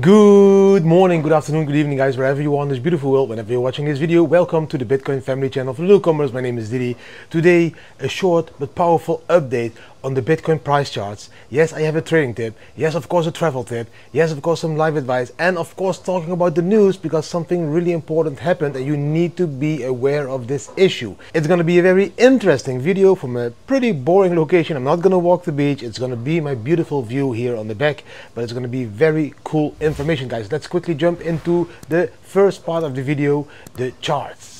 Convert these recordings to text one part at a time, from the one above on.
Good morning, good afternoon, good evening guys, wherever you are in this beautiful world, whenever you're watching this video, welcome to the Bitcoin family channel for newcomers. My name is Didi. Today, a short but powerful update on the Bitcoin price charts. Yes, I have a trading tip. Yes, of course, a travel tip. Yes, of course, some live advice. And of course, talking about the news because something really important happened and you need to be aware of this issue. It's going to be a very interesting video from a pretty boring location. I'm not going to walk the beach. It's going to be my beautiful view here on the back, but it's going to be very cool information, guys. Let's quickly jump into the first part of the video, the charts.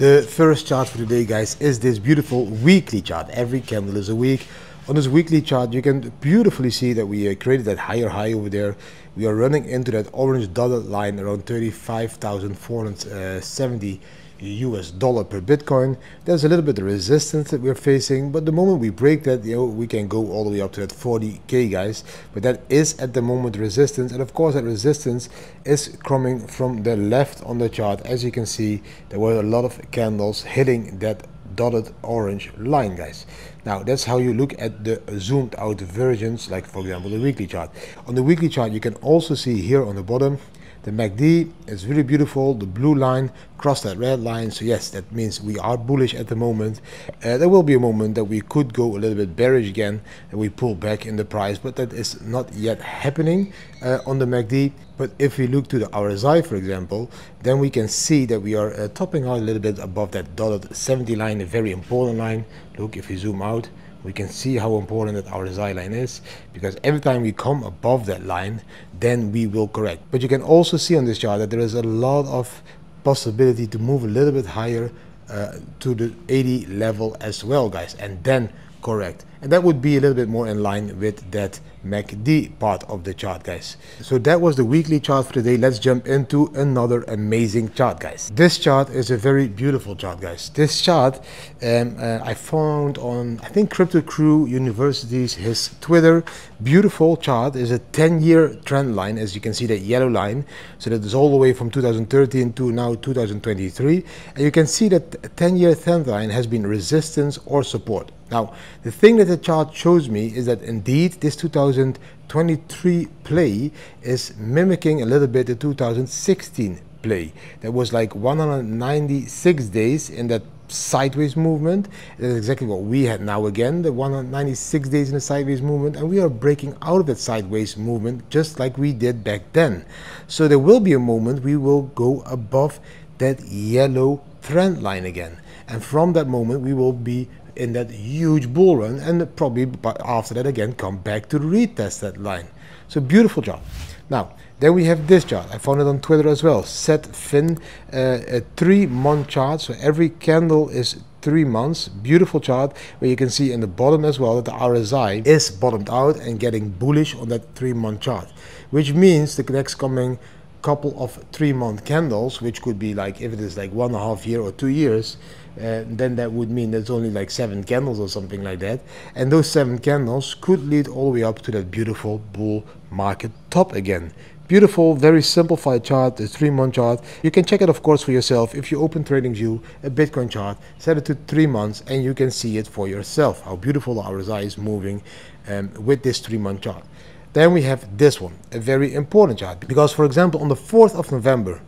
The first chart for today guys is this beautiful weekly chart. Every candle is a week. On this weekly chart you can beautifully see that we uh, created that higher high over there. We are running into that orange dotted line around 35,470 US dollar per Bitcoin. There's a little bit of resistance that we're facing, but the moment we break that, you know, we can go all the way up to that 40k, guys. But that is at the moment resistance, and of course that resistance is coming from the left on the chart. As you can see, there were a lot of candles hitting that dotted orange line guys now that's how you look at the zoomed out versions like for example the weekly chart on the weekly chart you can also see here on the bottom the MACD is really beautiful. The blue line crossed that red line. So yes, that means we are bullish at the moment. Uh, there will be a moment that we could go a little bit bearish again and we pull back in the price, but that is not yet happening uh, on the MACD. But if we look to the RSI, for example, then we can see that we are uh, topping out a little bit above that dotted 70 line, a very important line. Look, if we zoom out, we can see how important that RSI line is because every time we come above that line then we will correct. But you can also see on this chart that there is a lot of possibility to move a little bit higher uh, to the 80 level as well guys and then correct and that would be a little bit more in line with that MACD part of the chart guys. So that was the weekly chart for today. Let's jump into another amazing chart guys. This chart is a very beautiful chart guys. This chart um, uh, I found on I think Crypto Crew University's his Twitter. Beautiful chart. Is a 10 year trend line as you can see that yellow line. So that is all the way from 2013 to now 2023 and you can see that 10 year trend line has been resistance or support. Now the thing that the chart shows me is that indeed this 2023 play is mimicking a little bit the 2016 play. That was like 196 days in that sideways movement. That's exactly what we had now again, the 196 days in the sideways movement, and we are breaking out of that sideways movement just like we did back then. So there will be a moment we will go above that yellow trend line again. And from that moment, we will be in that huge bull run and probably after that again come back to retest that line. So beautiful job. Now, then we have this chart. I found it on Twitter as well. Set Fin, uh, a three month chart. So every candle is three months. Beautiful chart where you can see in the bottom as well that the RSI is bottomed out and getting bullish on that three month chart, which means the next coming couple of three month candles, which could be like if it is like one and a half year or two years, uh, then that would mean there's only like seven candles or something like that. And those seven candles could lead all the way up to that beautiful bull market top again. Beautiful, very simplified chart, the three month chart. You can check it, of course, for yourself. If you open TradingView, a Bitcoin chart, set it to three months, and you can see it for yourself how beautiful the RSI is moving um, with this three month chart. Then we have this one, a very important chart, because, for example, on the 4th of November,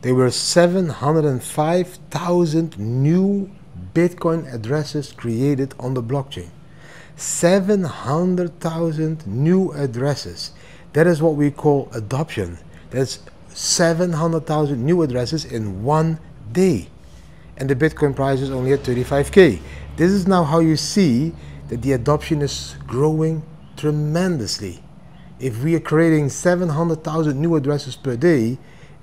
there were 705,000 new Bitcoin addresses created on the blockchain. 700,000 new addresses. That is what we call adoption. That's 700,000 new addresses in one day. And the Bitcoin price is only at 35k. This is now how you see that the adoption is growing tremendously. If we are creating 700,000 new addresses per day,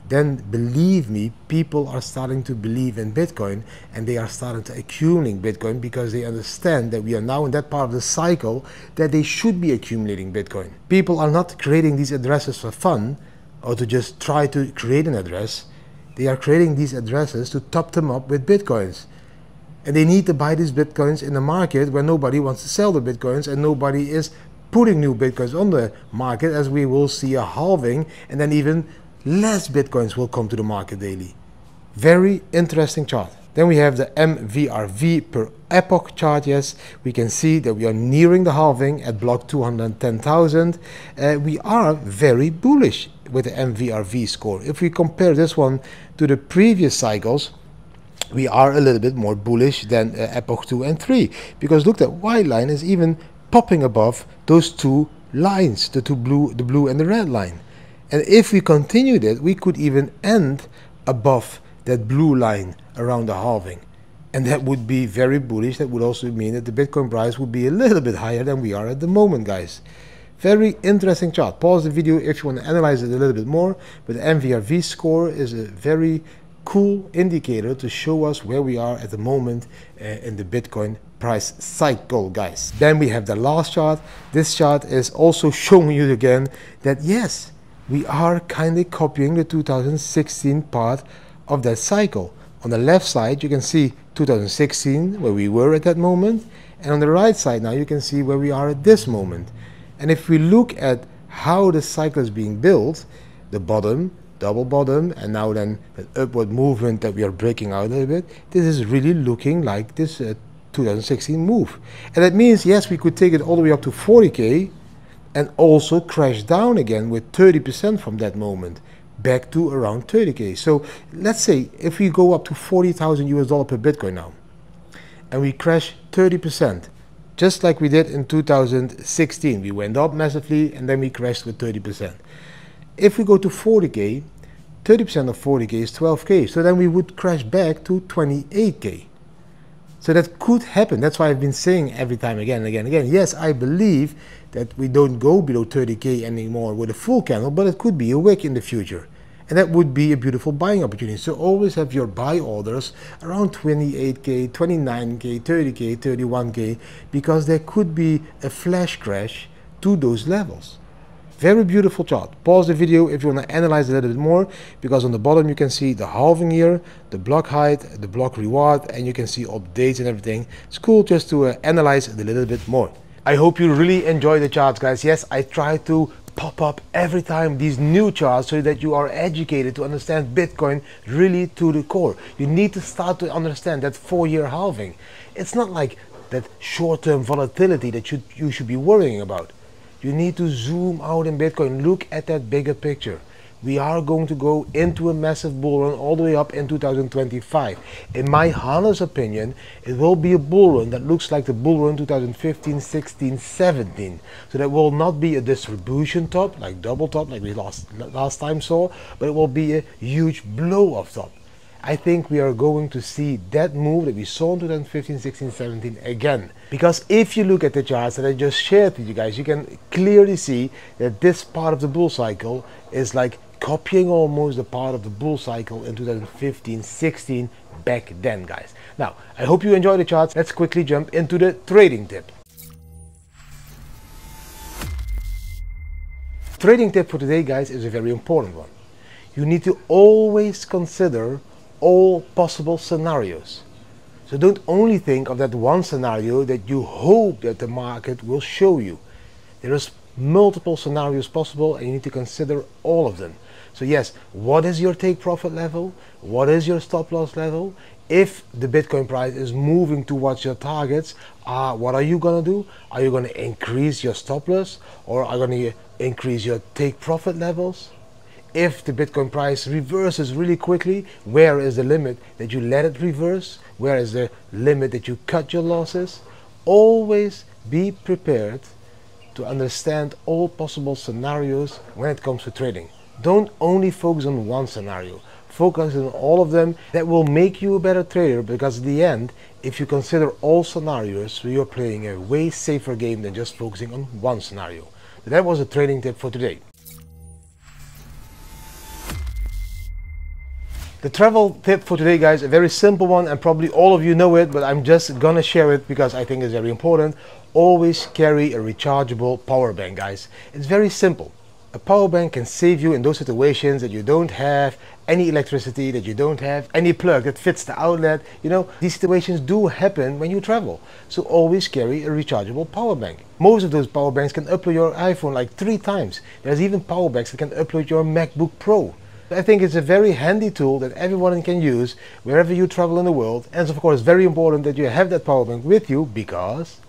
then believe me, people are starting to believe in Bitcoin and they are starting to accumulate Bitcoin because they understand that we are now in that part of the cycle that they should be accumulating Bitcoin. People are not creating these addresses for fun or to just try to create an address. They are creating these addresses to top them up with Bitcoins. And they need to buy these Bitcoins in a market where nobody wants to sell the Bitcoins and nobody is putting new Bitcoins on the market as we will see a halving and then even less bitcoins will come to the market daily. Very interesting chart. Then we have the MVRV per epoch chart. Yes, we can see that we are nearing the halving at block 210,000. Uh, we are very bullish with the MVRV score. If we compare this one to the previous cycles, we are a little bit more bullish than uh, epoch 2 and 3 because look that white line is even popping above those two lines the two blue the blue and the red line. And if we continue that we could even end above that blue line around the halving. And that would be very bullish. That would also mean that the bitcoin price would be a little bit higher than we are at the moment guys. Very interesting chart. Pause the video if you want to analyze it a little bit more. But the mvrv score is a very cool indicator to show us where we are at the moment uh, in the Bitcoin price cycle guys. Then we have the last chart. This chart is also showing you again that yes we are kindly copying the 2016 part of that cycle. On the left side you can see 2016 where we were at that moment and on the right side now you can see where we are at this moment. And if we look at how the cycle is being built the bottom double bottom and now then an upward movement that we are breaking out a bit this is really looking like this uh, 2016 move and that means yes we could take it all the way up to 40k and also crash down again with 30% from that moment back to around 30k so let's say if we go up to 40,000 US dollar per bitcoin now and we crash 30% just like we did in 2016 we went up massively and then we crashed with 30% if we go to 40k 30% of 40k is 12k. So then we would crash back to 28k. So that could happen. That's why I've been saying every time again and again and again. Yes, I believe that we don't go below 30k anymore with a full candle, but it could be a wick in the future. And that would be a beautiful buying opportunity. So always have your buy orders around 28k, 29k, 30k, 31k, because there could be a flash crash to those levels. Very beautiful chart. Pause the video if you want to analyze a little bit more because on the bottom you can see the halving year, the block height, the block reward, and you can see updates and everything. It's cool just to uh, analyze it a little bit more. I hope you really enjoy the charts guys. Yes, I try to pop up every time these new charts so that you are educated to understand Bitcoin really to the core. You need to start to understand that four-year halving. It's not like that short-term volatility that you, you should be worrying about. You need to zoom out in Bitcoin. Look at that bigger picture. We are going to go into a massive bull run all the way up in 2025. In my honest opinion, it will be a bull run that looks like the bull run 2015, 16, 17. So that will not be a distribution top, like double top, like we last, last time saw, but it will be a huge blow off top. I think we are going to see that move that we saw in 2015, 16, 17 again. Because if you look at the charts that I just shared with you guys, you can clearly see that this part of the bull cycle is like copying almost the part of the bull cycle in 2015, 16 back then, guys. Now, I hope you enjoy the charts. Let's quickly jump into the trading tip. Trading tip for today, guys, is a very important one. You need to always consider all possible scenarios. So don't only think of that one scenario that you hope that the market will show you. There is multiple scenarios possible and you need to consider all of them. So yes, what is your take profit level? What is your stop loss level? If the Bitcoin price is moving towards your targets, uh, what are you going to do? Are you going to increase your stop loss or are you going to increase your take profit levels? If the Bitcoin price reverses really quickly, where is the limit that you let it reverse? Where is the limit that you cut your losses? Always be prepared to understand all possible scenarios when it comes to trading. Don't only focus on one scenario. Focus on all of them. That will make you a better trader because in the end, if you consider all scenarios, you're playing a way safer game than just focusing on one scenario. that was a trading tip for today. The travel tip for today guys, a very simple one and probably all of you know it, but I'm just gonna share it because I think it's very important. Always carry a rechargeable power bank guys. It's very simple. A power bank can save you in those situations that you don't have any electricity, that you don't have any plug that fits the outlet. You know, these situations do happen when you travel. So always carry a rechargeable power bank. Most of those power banks can upload your iPhone like three times. There's even power banks that can upload your MacBook Pro I think it's a very handy tool that everyone can use wherever you travel in the world. And it's of course very important that you have that power bank with you because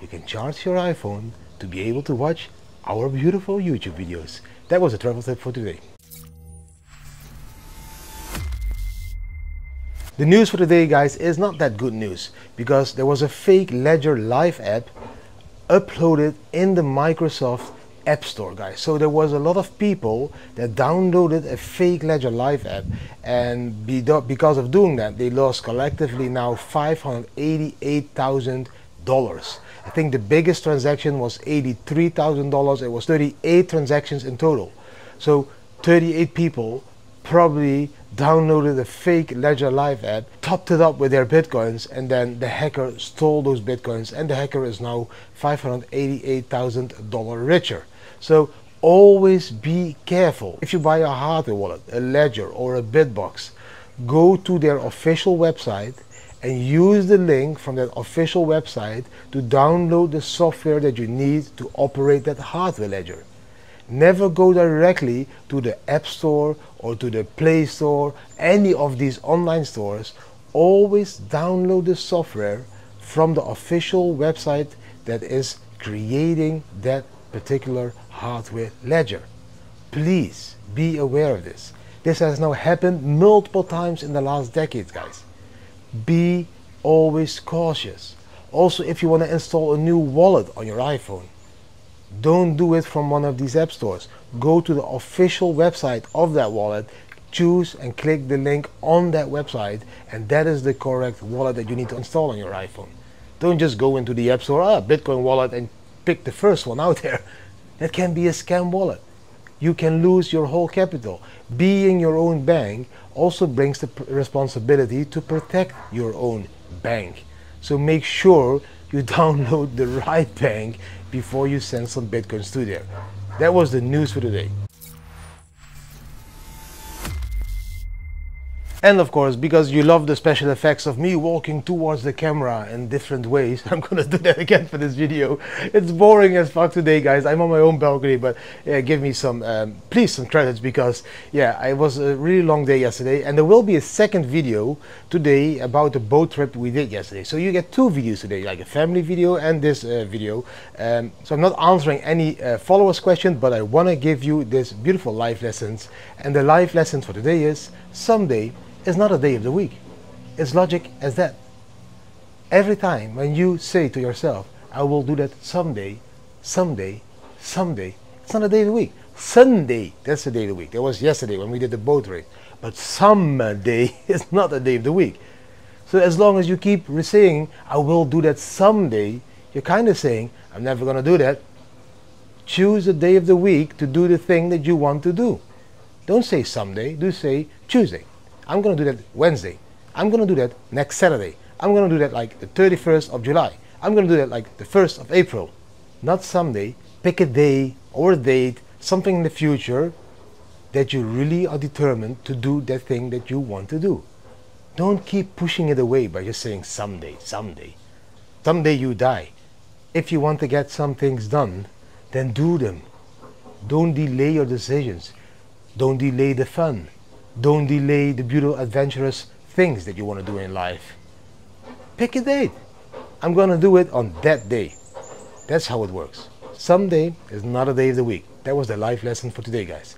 you can charge your iPhone to be able to watch our beautiful YouTube videos. That was a travel tip for today. The news for today guys is not that good news because there was a fake Ledger Live app uploaded in the Microsoft App Store guys. So there was a lot of people that downloaded a fake Ledger Live app and because of doing that they lost collectively now $588,000. I think the biggest transaction was $83,000. It was 38 transactions in total. So 38 people probably downloaded a fake Ledger Live app, topped it up with their bitcoins, and then the hacker stole those bitcoins, and the hacker is now $588,000 richer. So always be careful. If you buy a hardware wallet, a Ledger, or a Bitbox, go to their official website and use the link from that official website to download the software that you need to operate that hardware ledger. Never go directly to the App Store or to the Play Store, any of these online stores. Always download the software from the official website that is creating that particular hardware ledger. Please be aware of this. This has now happened multiple times in the last decades, guys. Be always cautious. Also, if you want to install a new wallet on your iPhone, don't do it from one of these app stores. Go to the official website of that wallet, choose and click the link on that website, and that is the correct wallet that you need to install on your iPhone. Don't just go into the app store, ah, Bitcoin wallet, and pick the first one out there. That can be a scam wallet. You can lose your whole capital. Being your own bank also brings the responsibility to protect your own bank. So make sure you download the right bank before you send some bitcoins to there. That was the news for today. And of course, because you love the special effects of me walking towards the camera in different ways, I'm gonna do that again for this video. It's boring as fuck today, guys. I'm on my own balcony, but yeah, give me some, um, please, some credits because, yeah, it was a really long day yesterday. And there will be a second video today about the boat trip we did yesterday. So you get two videos today, like a family video and this uh, video. Um, so I'm not answering any uh, followers question, but I wanna give you this beautiful life lessons. And the life lesson for today is, someday is not a day of the week. It's logic as that. Every time when you say to yourself, I will do that someday, someday, someday, it's not a day of the week. Sunday, that's the day of the week. That was yesterday when we did the boat race. But someday is not a day of the week. So as long as you keep saying, I will do that someday, you're kind of saying, I'm never going to do that. Choose a day of the week to do the thing that you want to do. Don't say someday, do say Tuesday. I'm going to do that Wednesday. I'm going to do that next Saturday. I'm going to do that like the 31st of July. I'm going to do that like the 1st of April. Not someday. Pick a day or a date, something in the future that you really are determined to do that thing that you want to do. Don't keep pushing it away by just saying someday, someday. Someday you die. If you want to get some things done, then do them. Don't delay your decisions. Don't delay the fun. Don't delay the beautiful, adventurous things that you want to do in life. Pick a date. I'm going to do it on that day. That's how it works. Someday is not a day of the week. That was the life lesson for today, guys.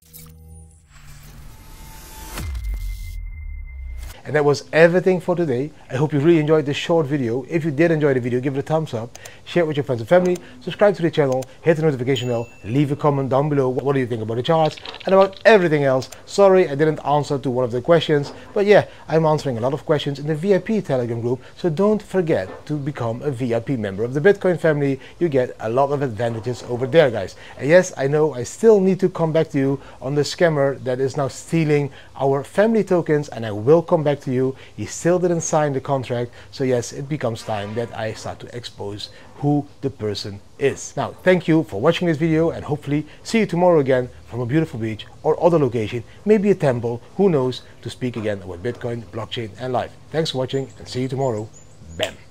And that was everything for today. I hope you really enjoyed this short video. If you did enjoy the video, give it a thumbs up, share it with your friends and family, subscribe to the channel, hit the notification bell, leave a comment down below. What do you think about the charts and about everything else? Sorry I didn't answer to one of the questions, but yeah, I'm answering a lot of questions in the VIP Telegram group, so don't forget to become a VIP member of the Bitcoin family. You get a lot of advantages over there, guys. And yes, I know I still need to come back to you on the scammer that is now stealing our family tokens, and I will come back to you. He still didn't sign the contract. So yes, it becomes time that I start to expose who the person is. Now, thank you for watching this video and hopefully see you tomorrow again from a beautiful beach or other location, maybe a temple, who knows, to speak again about Bitcoin, blockchain and life. Thanks for watching and see you tomorrow. Bam.